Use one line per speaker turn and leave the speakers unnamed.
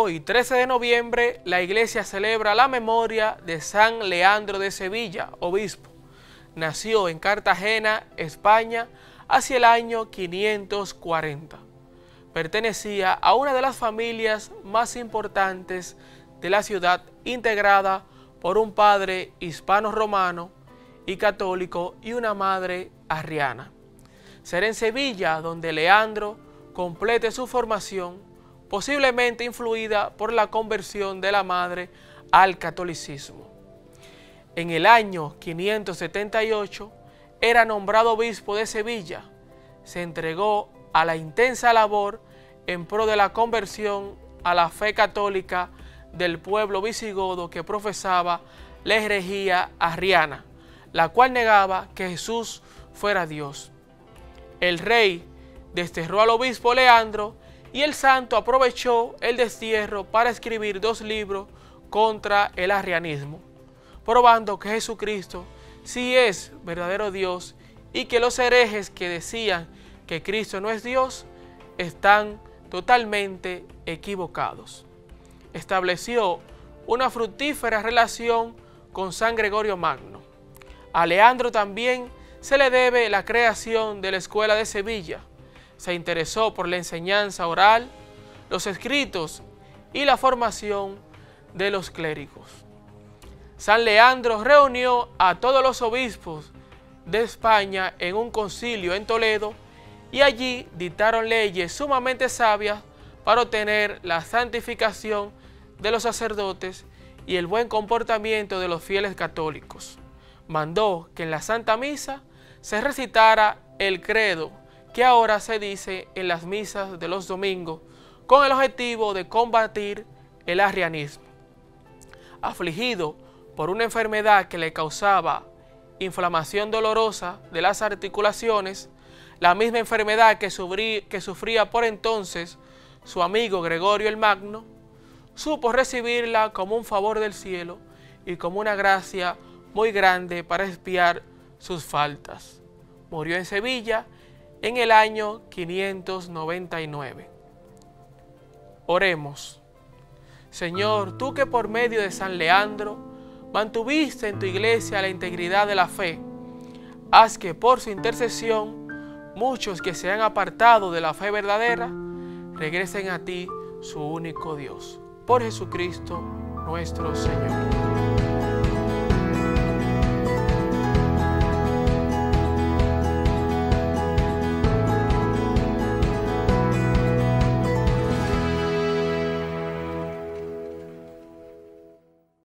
Hoy, 13 de noviembre, la iglesia celebra la memoria de San Leandro de Sevilla, obispo. Nació en Cartagena, España, hacia el año 540. Pertenecía a una de las familias más importantes de la ciudad, integrada por un padre hispano-romano y católico y una madre arriana. Será en Sevilla donde Leandro complete su formación posiblemente influida por la conversión de la madre al catolicismo. En el año 578 era nombrado obispo de Sevilla. Se entregó a la intensa labor en pro de la conversión a la fe católica del pueblo visigodo que profesaba la herejía arriana, la cual negaba que Jesús fuera Dios. El rey desterró al obispo Leandro y el santo aprovechó el destierro para escribir dos libros contra el arrianismo, probando que Jesucristo sí es verdadero Dios y que los herejes que decían que Cristo no es Dios están totalmente equivocados. Estableció una fructífera relación con San Gregorio Magno. A Leandro también se le debe la creación de la Escuela de Sevilla, se interesó por la enseñanza oral, los escritos y la formación de los clérigos. San Leandro reunió a todos los obispos de España en un concilio en Toledo y allí dictaron leyes sumamente sabias para obtener la santificación de los sacerdotes y el buen comportamiento de los fieles católicos. Mandó que en la Santa Misa se recitara el credo que ahora se dice en las misas de los domingos con el objetivo de combatir el arrianismo. Afligido por una enfermedad que le causaba inflamación dolorosa de las articulaciones, la misma enfermedad que, que sufría por entonces su amigo Gregorio el Magno, supo recibirla como un favor del cielo y como una gracia muy grande para expiar sus faltas. Murió en Sevilla en el año 599. Oremos. Señor, tú que por medio de San Leandro mantuviste en tu iglesia la integridad de la fe, haz que por su intercesión muchos que se han apartado de la fe verdadera regresen a ti, su único Dios. Por Jesucristo nuestro Señor.